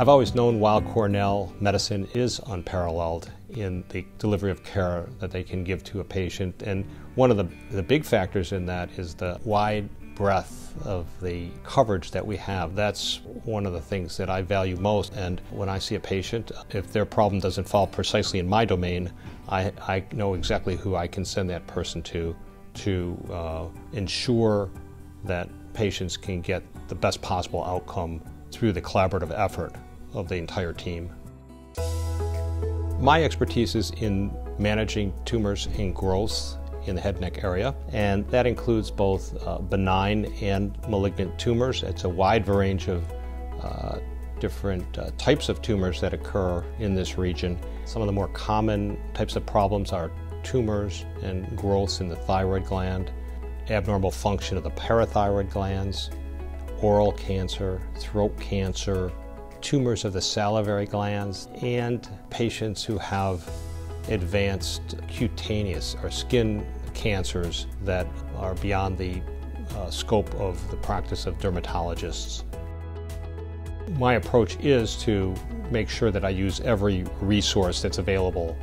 I've always known Weill Cornell medicine is unparalleled in the delivery of care that they can give to a patient. And one of the, the big factors in that is the wide breadth of the coverage that we have. That's one of the things that I value most. And when I see a patient, if their problem doesn't fall precisely in my domain, I, I know exactly who I can send that person to to uh, ensure that patients can get the best possible outcome through the collaborative effort of the entire team. My expertise is in managing tumors and growths in the head neck area, and that includes both uh, benign and malignant tumors. It's a wide range of uh, different uh, types of tumors that occur in this region. Some of the more common types of problems are tumors and growths in the thyroid gland, abnormal function of the parathyroid glands, oral cancer, throat cancer, tumors of the salivary glands, and patients who have advanced cutaneous or skin cancers that are beyond the uh, scope of the practice of dermatologists. My approach is to make sure that I use every resource that's available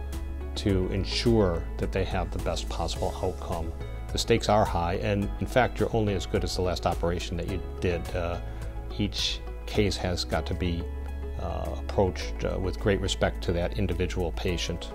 to ensure that they have the best possible outcome. The stakes are high, and in fact, you're only as good as the last operation that you did. Uh, each case has got to be uh, approached uh, with great respect to that individual patient.